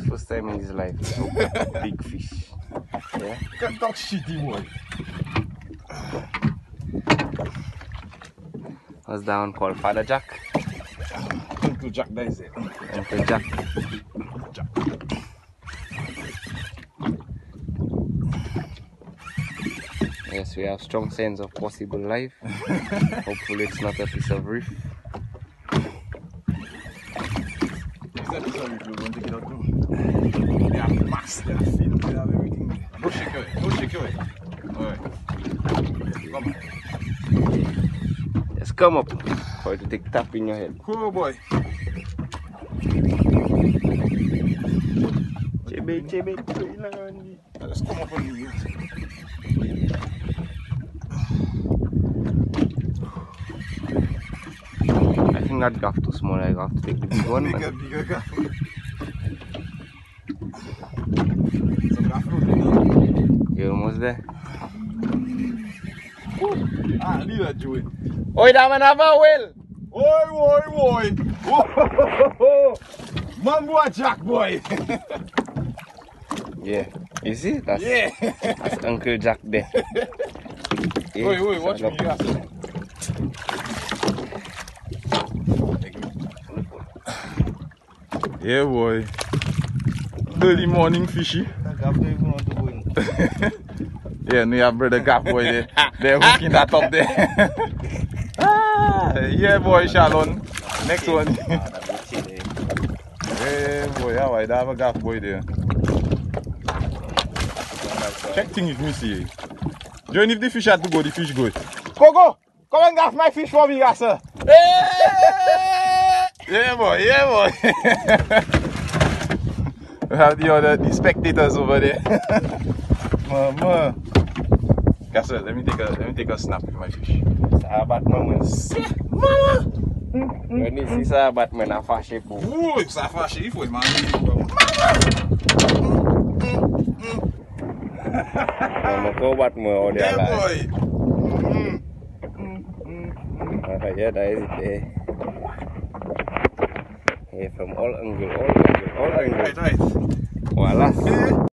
That's first time in his life. he hooked up a big fish. Yeah. Can't talk shitty boy. What's that one called? Father Jack? Uncle Jack that is it. Uncle Jack. Yes, we have strong sense of possible life. Hopefully it's not a piece of reef. Exactly if you want to get out too. They have mass, they have fin, they have everything. Don't shake your head, don't shake your head. Alright. Come on. Just come up for to take tap in your head. Oh boy. Let's come up on you. Think that gaff too small. I have to take the big one. Bigger, bigger gaff. Some gaff road there. You're almost there. Ah, leave that Joey. Oi, that man have a whale! Oi, oi, oi. Whoa. Man Jack boy. Yeah. You see? That's, yeah. that's Uncle Jack there. Yeah, Oi, oi, watch me. shut up. You Yeah, boy. Early morning fishy. Yeah, and we have brother Gap boy there. They're hooking that up there. ah, yeah, boy, Shalon. Next one. yeah, boy, how I have a Gap boy there. Check thing if me see. Join if the fish had to go, the fish go. Go, go! Come and gaff my fish for me, sir. Yeah, boy, yeah, boy. we have the other the spectators over there. Mama. Gasser, let me take a let me take a snap with my fish. Sahabat moments. Mama! When you see sahabat man a fashe po. Ooh, ça a fâché, il faut man. Mama ko bat mo o dia Yeah, boy. Ah, yeah, that is it. Eh. Yeah, from all angle, all angle, all angle. Right, right. Walas. Eh.